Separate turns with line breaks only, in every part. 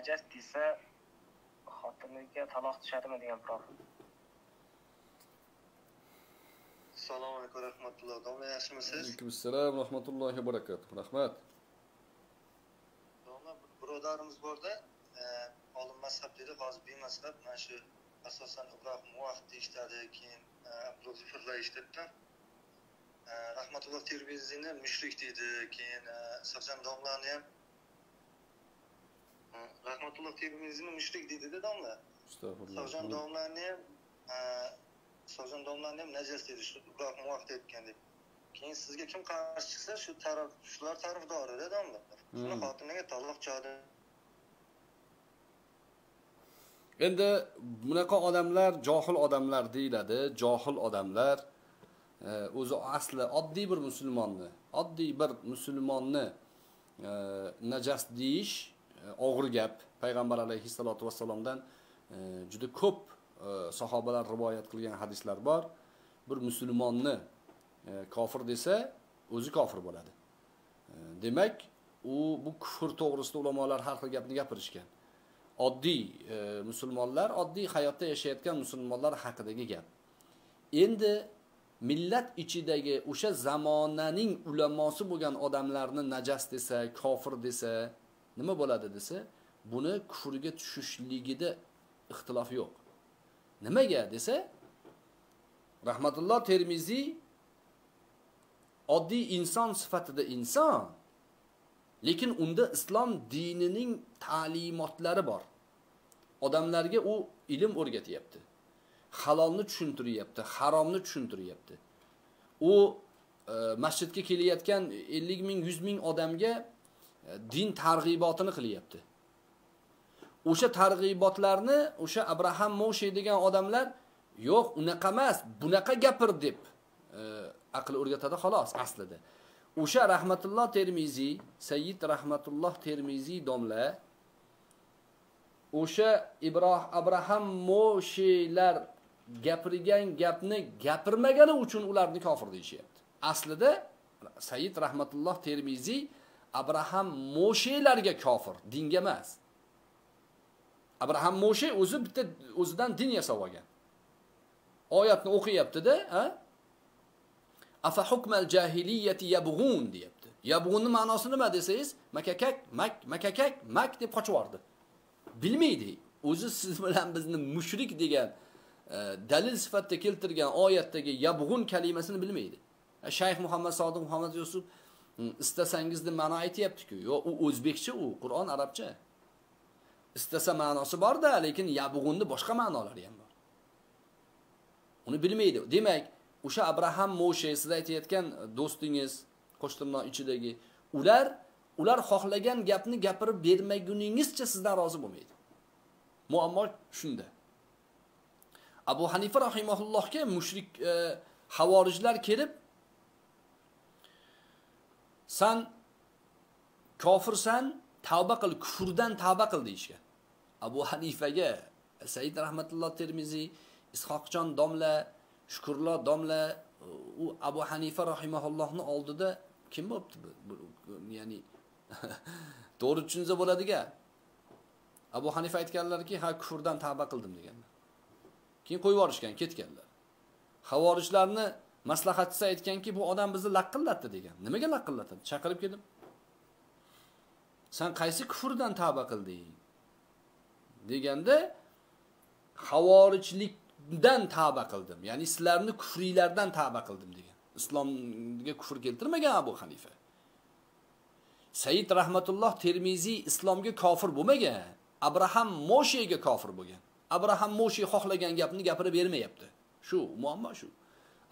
najas desa xotiniga taloq tushadimi degan prof.
Assalomu alaykum rahmatulloh. Domla yaxshimisiz
alaykum assalom rahmatullohi va barakatuh. Rahmat.
Domla bir birodarimiz borda e, olim mazhab dedi hozir bemazhab mana shu asosan ibrohim muvahid deyishtadi keyin e, abdulg'ufurlar eshitibdi E, rahmatulloh termiziyni mushrik deydi keyin isoqjon domlani ham rahmatulloh termiziyni mushrik deydida domla isoqjon domlani ham isoqjon domlani ham najas deydi shu ibrohim muvahid aytgan deb. Keyin sizga kim qarshi chiqsa shu taraf shular tarafdorida domla shuni
Hmm.
xotiniga taloq chodi
endi bunaqa odamlar johil odamlar deyiladi johil odamlar e, o'zi asli oddiy bir musulmonni oddiy bir musulmonni e, najas deyish E, og'ir gap. Payg'ambar alayhissalotu vassalomdan e, juda ko'p e, sahobalar rivoyat qilgan hadislar bor. Bir musulmonni kofir desa o'zi kofir bo'ladi. Demak u bu kufr to'g'risida ulamolar har xil gapni gapirishgan. Oddiy e, musulmonlar oddiy hayotda yashayotgan musulmonlar haqidagi gap. Endi millat ichidagi o'sha zamonaning ulamosi bo'lgan odamlarni najas desa kofir desa nima bo'ladi desa buni kufrga tushishligida ixtilof yo'q. Nimaga desa rahmatulloh termiziy oddiy inson sifatida inson lekin unda islom dinining ta'limotlari bor. Odamlarga u ilm o'rgatyapti halolni tushuntiryapti haromni tushuntiryapti. U e, masjidga kelayotgan ellik ming yuz ming odamga E, din targ'ibotini qilyapti. O'sha targ'ibotlarni o'sha abraham moshe degan odamlar yo'q unaqa emas bunaqa gapir deb e, aql o'rgatadi xolos aslida. O'sha rahmatulloh termiziy sayyid rahmatulloh termiziy domla o'sha ibroh abraham moshelar gapirgan gapni gapirmagani uchun ularni kofir deyishyapti aslida sayyid rahmatulloh termiziy abraham moshelarga kofir dinga emas. Abraham moshe o'zi bitta o'zidan din yasab olgan. Oyatni o'qiyaptida afa hukmal jahiliyati yabg'un deyapti. Yabg'unni ma'nosi nima desangiz makakak mak makakak mak deb qochib yubordi. Bilmaydi. O'zi siz bilan bizni mushrik degan e, dalil sifatida keltirgan oyatdagi yabg'un kalimasini bilmaydi. Shayx muhammad sodiq muhammad yusuf Mm, istasangizni ma'no deb ma'no aytyaptiku. Yo'q u o'zbekcha u qur'on arabcha. Istasa ma'nosi borda lekin yabg'unni boshqa ma'nolari ham bor. Uni bilmaydi. Demak o'sha abraham moshe siz aytayotgan e, do'stingiz qo'shtirnoq ichidagi ular ular xohlagan gapni gapirib bermaguningizcha sizdan rozi bo'lmaydi. Muammo shunda. Abu hanifa rahimaullohga mushrik e, havorijlar kelib san kofirsan tavba qil kufrdan tavba qil deyishgan abu hanifaga said rahmatulloh termiziy ishoqjon domla shukurlo domla u abu hanifa rahimaullohni oldida kim bo'libdi bu, ya'ni to'g'ri tushunsa bo'ladiga. Abu hanifa aytganlarki ha kufrdan tavba qildim deganlar keyin qo'yib yuborishgan ketganlar. Havorijlarni maslahatchisi aytganki bu odam bizni laqillatdi degan. Nimaga laqillatadi chaqirib kelib san qaysi kufrdan tavba qilding? Deganda havorijlikdan tavba qildim. Ya'ni sizlarni kufriylardan tavba qildim degan. Islomga kufr keltirmagan abu hanifa. Said rahmatulloh termiziy islomga kofir bo'lmagan. Abraham moshega kofir bo'lgan. Abraham moshe xohlagan gapni gapirib bermayapti. Shu muammo shu.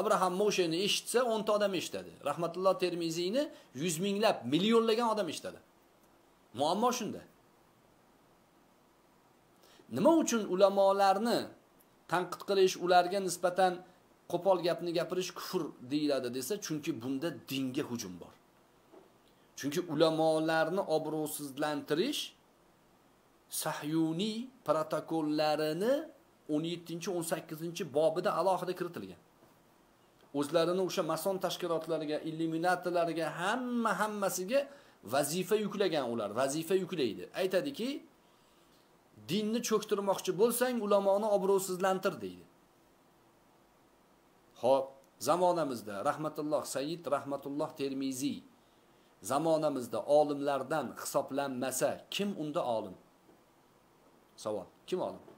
Abraham mosheni eshitsa o'nta odam eshitadi. Rahmatulloh termiziyni yuz minglab millionlagan odam eshitadi. Muammo shunda. Nima uchun ulamolarni tanqid qilish ularga nisbatan qo'pol gapni gapirish kufr deyiladi desa chunki bunda dinga hujum bor. Chunki ulamolarni obro'sizlantirish sahyuniy protokollarini 17-18 bobida alohida kiritilgan. O'zlarini o'sha mason tashkilotlariga illyuminatorlariga hamma hammasiga vazifa yuklagan ular vazifa yuklaydi aytadiki dinni cho'ktirmoqchi bo'lsang ulamoni obro'sizlantir deydi Xo'p, zamonamizda rahmatulloh Sayyid rahmatulloh Termiziy zamonamizda olimlardan hisoblanmasa, kim unda olim? Savol. Kim olim?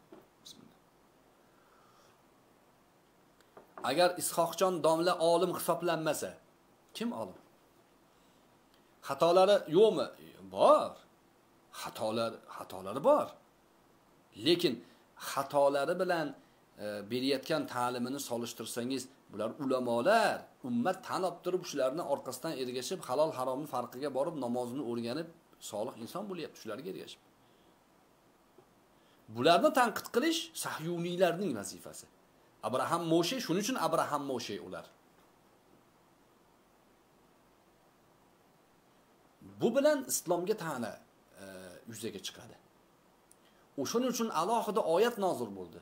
Agar Ishoqjon domla olim hisoblanmasa, kim olim? Xatolari yo'qmi? Bor. Xatolar, xatolari bor. Lekin xatolari bilan e, berayotgan ta'limini solishtirsangiz, bular ulamolar, ummat tanib turib shularni orqasidan ergashib, halol haromni farqiga borib namozini o'rganib, solih inson bo'lyapti shularga ergashib. Bularni tanqid qilish sahyuniylarning vazifasi. Abraham Moshe shuning uchun Abraham Moshe ular. Bu bilan islomga ta'na e, yuzaga chiqadi. o'shaning uchun alohida oyat nozil bo'ldi.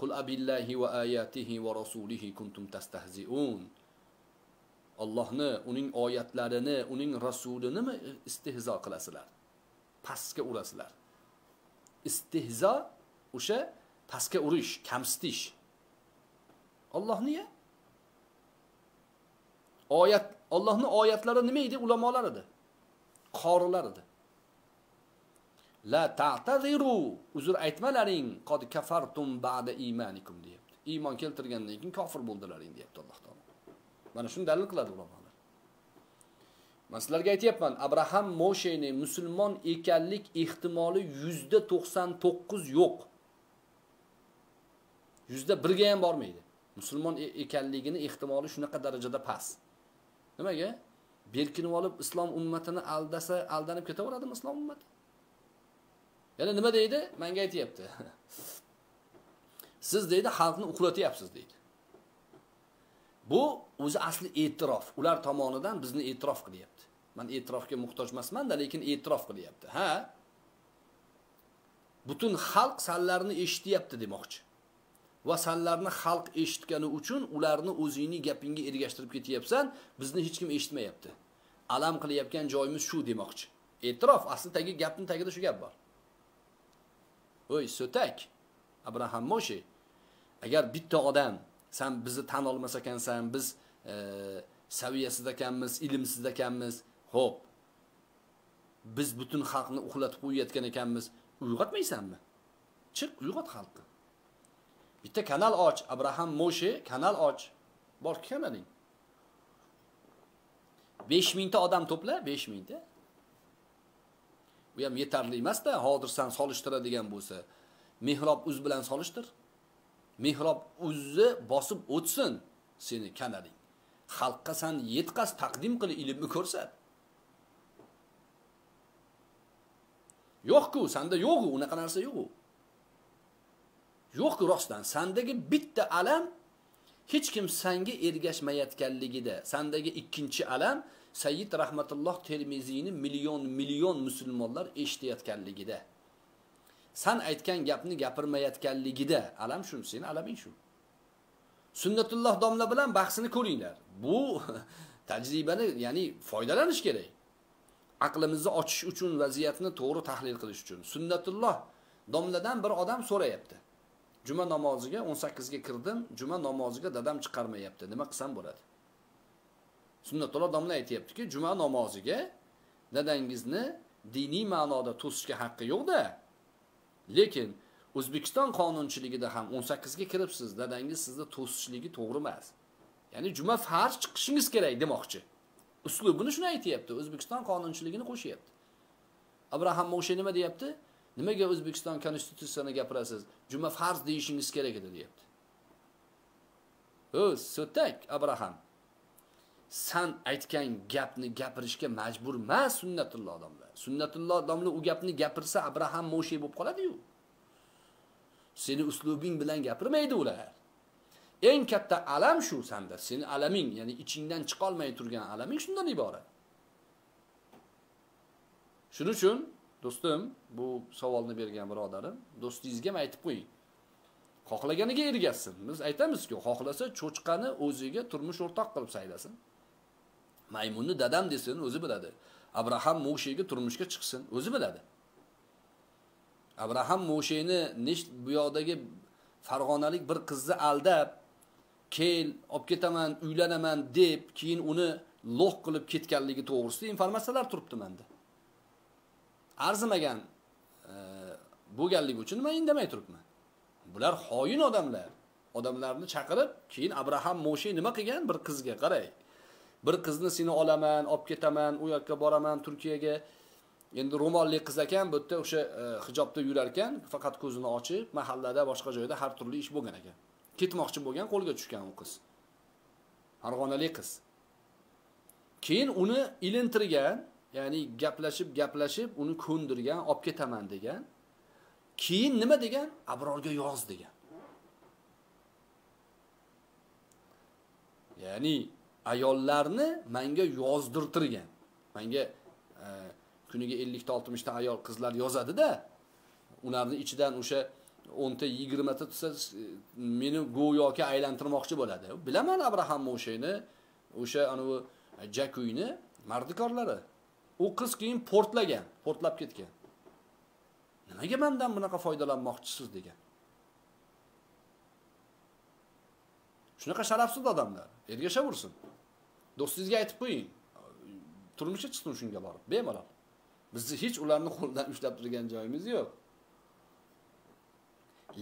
Qul abillahi va ayatihi va rasulihi kuntum tastahzi'un. Allohni, uning oyatlarini, uning rasulini istihzo qilasizlar? Pastga urasizlar. Istihzo o'sha pastga urish, kamsitish. Allohni ya oyat Allohning oyatlari nima edi? Ulamolar edi. Qorilar edi. La ta'taziru, uzr aytmalaring qad kafartum ba'da imanikum deyapti. Iymon keltirgandan keyin kofir bo'ldilaring deyapti Alloh taolo. Mana shuni dalil qiladi ulamolar. Men sizlarga aytayapman, Abraham Mosheyni musulmon ekanlik ehtimoli %99 yo'q. %1 ga ham bormaydi. Musulmon e- ekanligini ehtimoli shunaqa darajada past. Nimaga? Berkinib olib islom ummatini aldasa, aldanib ketaveradimi islom ummati? Yana nima deydi? Menga aytayapti. Siz deydi xalqni uxlatyapsiz deydi. Bu o'zi asli e'tirof. Ular tomonidan bizni e'tirof qilyapti. Men e'tirofga muhtoj emasmanda lekin e'tirof qilyapti. Ha? Butun xalq sanlarni eshityapti demoqchi. Va sanlarni xalq eshitgani uchun ularni o'zingni gapingga ergashtirib ketyapsan, bizni hech kim eshitmayapti. Alam qilyapgan joyimiz shu demoqchi. E'tirof asli tagi gapning tagida shu gap bor. Voy, so'tak. Abraham Moshe. Agar bitta odam sen bizni tan olmas ekansan, biz e, saviyasida ekanmiz, ilmsiz ekanmiz, xo'p. Biz butun xalqni uxlatib qo'yayotgan ekanmiz, uyg'otmaysanmi? Chiq, uyg'ot xalqni. Bitta kanal och, Abraham Moshe kanal och. Bor kanaling. 5000 ta odam to'pla, 5000 ta. Bu ham yetarli emasda hozir san solishtiradigan bo'lsa, mehrob uz bilan solishtir. Mehrob uzni bosib o'tsin seni kanaling. Xalqqa san yetqaz taqdim qil, ilmni ko'rsat. Yo'q-ku, sanda yo'q, unaqa narsa yo'q. Yo'q rostdan, sandagi bitta alam hech kim sanga ergashmayotganligida, sandagi ikkinchi alam Sayyid rahmatulloh Termiziyni million million musulmonlar eshitayotganligida. San aytgan gapni gapirmayotganligida alam shu, seni alaming shu. Sunnatulloh domla bilan bahsini ko'ringlar. Bu tajribani, ya'ni foydalanish kerak. Aqlimizni ochish uchun, vaziyatni to'g'ri tahlil qilish uchun. Sunnatulloh domladan bir odam so'rayapti. Juma namoziga 18 ga kirdim, juma namoziga dadam chiqarmayapti. Nima qilsam bo'ladi? Sunnatulloh domla aytyaptiki juma namoziga dadangizni diniy ma'noda to'sishga haqqi yo'q-da. Lekin O'zbekiston qonunchiligida ham 18 ga kiribsiz, dadangiz sizni to'sishligi to'g'ri emas. Ya'ni juma farz chiqishingiz kerak demoqchi. Uslubini shuni aytyapti O'zbekiston qonunchiligini qo'shyapti. Abraham Moshe nima deyapti? Nimaga O'zbekiston konstitutsiyasini gapirasiz? Juma farz deyishingiz kerak edi, deyapti. O'z so'tak Abraham. san aytgan gapni gapirishga majbur emas sunnatulloh odamlar. Sunnatulloh odamlar u gapni gapirsa Abraham Moshe bo'lib qoladi-yu. Seni uslubing bilan gapirmaydi ular. Eng katta alam shu sanda. Seni alaming, ya'ni ichingdan chiqolmay turgan alaming shundan iborat. Shuning uchun do'stim, bu savolni bergan birodarim, do'stingizga ham aytib qo'ying. Xohlaganiga ergashsin. Biz aytamizku xohlasa cho'chqani o'ziga turmush o'rtoq qilib saylasin. Maymunni dadam desin, o'zi biladi. Abraham mo'sheyga turmushga chiqsin, o'zi biladi. abraham mosheni nesh bu yoqdagi farg'onalik bir qizni aldab kel olib ketaman uylanaman deb keyin uni lo'q qilib ketganligi to'g'risida informatsiyalar turibdi menda arzimagan e, bo'lganligi uchun man indamay turibman. Bular xoin odamlar. Odamlarni chaqirib keyin abraham moshe nima qilgan? Bir qizga qarang bir qizni seni olaman olib ketaman u yoqqa boraman turkiyaga. Endi ro'molli qiz ekan bu yerda o'sha e, hijobda yurar ekan faqat ko'zini ochib mahallada boshqa joyda har turli ish bo'lgan ekan. Ketmoqchi bo'lgan qo'lga tushgan u qiz. Farg'onalik qiz. Keyin uni ilintirgan ya'ni gaplashib gaplashib uni ko'ndirgan olib ketaman degan. Keyin nima degan? Abrorga yoz degan. Ya'ni ayollarni manga yozdirtirgan. Manga e, kuniga ellikta oltmishta ayol qizlar yozadida ularni ichidan o'sha o'nta yigirmata tursa meni go'yoki aylantirmoqchi bo'ladi. Bilaman abraham mosheni o'sha anavi jakuyni mardikorlari. U qiz keyin portlagan portlab ketgan. Nimaga mandan bunaqa foydalanmoqchisiz degan. Shunaqa sharafsiz odamlar ergashaversin do'stingizga aytib qo'ying. Turmushga chiqsin shunga borib bemalol. Bizni hech ularni qo'lidan ushlab turgan joyimiz yo'q.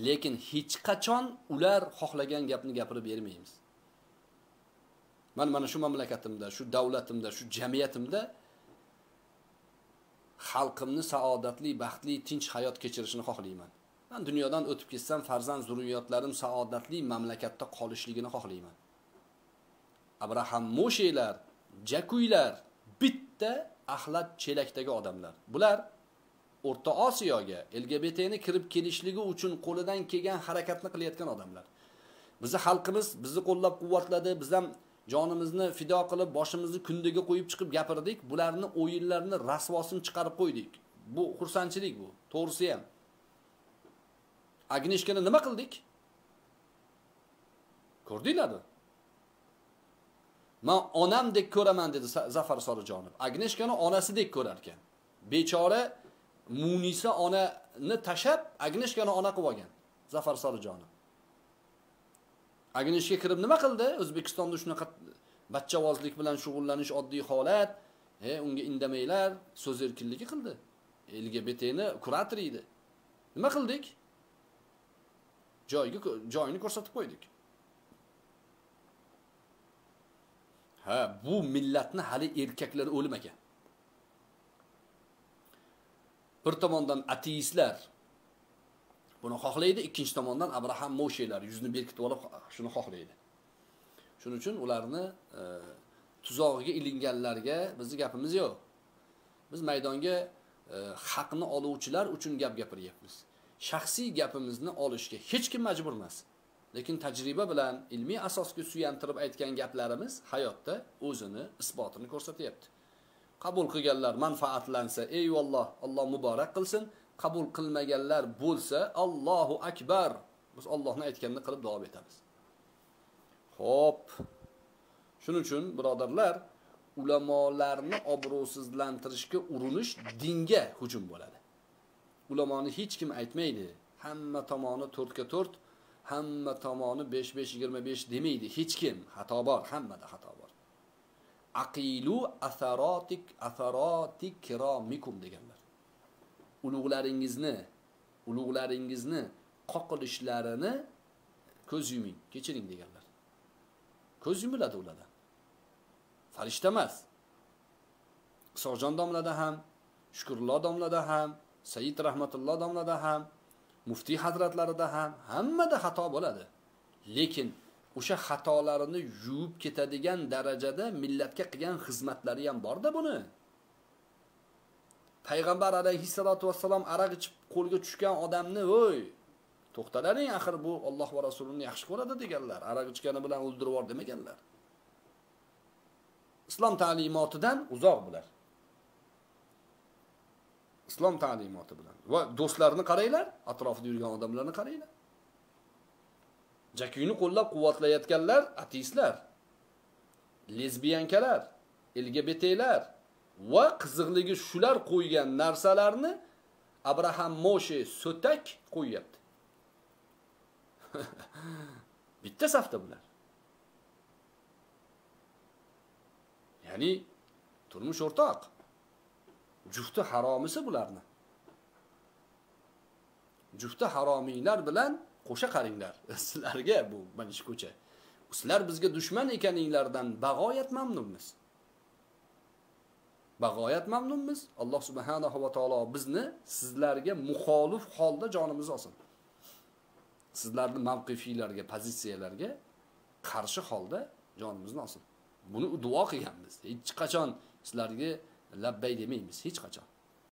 Lekin hech qachon ular xohlagan gapni gapirib bermaymiz. Man mana shu mamlakatimda shu davlatimda shu jamiyatimda xalqimni saodatli baxtli tinch hayot kechirishini xohlayman. Man dunyodan o'tib ketsam farzand zurriyotlarim saodatli mamlakatda qolishligini xohlayman. Abraham moshelar jakuylar bitta axlat chelakdagi odamlar. Bular o'rta osiyoga lgbtni kirib kelishligi uchun qo'lidan kelgan harakatni qilayotgan odamlar. Bizni xalqimiz bizni qo'llab quvvatladi biz ham jonimizni fido qilib boshimizni kundaga qo'yib chiqib gapirdik. Bularni o'yinlarini rasvosini chiqarib qo'ydik. Bu xursandchilik bu. To'g'risi ham. Agnishkani nima qildik? Ko'rdinglarmi? Man onamdek ko'raman dedi zafar solijonov agnishkani onasidek ko'rar ekan bechora munisa onani tashlab agnishkani ona qilib olgan. Zafar solijonov agneshga kirib nima qildi? O'zbekistonda shunaqa bachchavozlik bilan shug'ullanish oddiy holat e unga indamanglar so'z erkinligi qildi. Lgbtni kurator edi. Nima qildik? Joyiga joyini ko'rsatib qo'ydik. Ha bu millatni hali erkaklari o'lmagan. Bir tomondan ateistlar buni xohlaydi ikkinchi tomondan abraham moshelar yuzni berkitib olib ah, shuni xohlaydi. Shuning uchun ularni e, tuzog'iga ilinganlarga bizni gapimiz yo'q. Biz maydonga e, haqni oluvchilar uchun gap gapiryapmiz. Shaxsiy gapimizni olishga hech kim majbur emas. Lekin tajriba bilan ilmiy asosga suyantirib aytgan gaplarimiz hayotda o'zini isbotini ko'rsatyapti. Qabul qilganlar manfaatlansa eyvalloh alloh muborak qilsin. Qabul qilmaganlar bo'lsa allohu akbar. Biz ollohni aytganini qilib davom etamiz. Ho'p shuning uchun birodarlar ulamolarni obro'sizlantirishga urinish dinga hujum bo'ladi. Ulamoni hech kim aytmaydi hamma tomoni to'rtga to'rt hamma tomoni besh besh yigirma besh demaydi. Hech kim. Xato bor hammada xato bor. Aqilu asarotik asarotik kiromikum deganlar. Ulug'laringizni ulug'laringizni qoqilishlarini ko'z yuming kechiring deganlar. Ko'z yumiladi ulardan farishta emas. Isoqjon domlada ham shukurullo domlada ham said rahmatulloh domlada ham muftiy hazratlarida ham hammada xato bo'ladi. Lekin o'sha xatolarini yuvib ketadigan darajada millatga qilgan xizmatlari ham borda buni. Payg'ambar alayhissalotu vassalom aroq ichib qo'lga tushgan odamni voy to'xtalaring axir bu olloh va rasulini yaxshi ko'radi deganlar aroq ichgani bilan o'ldirib yubor demaganlar. Islom ta'limotidan uzoq bular. Islom ta'limoti bilan. Va do'stlarini qaranglar atrofida yurgan odamlarni qaranglar. Jakuyni qo'llab quvvatlayotganlar ateistlar lezbiyankalar lgbtlar va qiziqligi shular qo'ygan narsalarni abraham moshe so'tak qo'yyapti. Bitta safda bular. Ya'ni turmush o'rtoq jufti haromisi bularni. Jufti haromiylar bilan qo'sha qaringlar. Sizlarga bu mana shu ko'cha. Sizlar bizga dushman ekaninglardan bag'oyat mamnunmiz. Bag'oyat mamnunmiz. Alloh subhanahu va taolo bizni sizlarga muxolif holda jonimizni olsin. Sizlarni mavqifiylarga pozitsiyalarga qarshi holda jonimizni olsin. Buni duo qilganmiz. Hech qachon sizlarga labbay demaymiz. Hech qachon.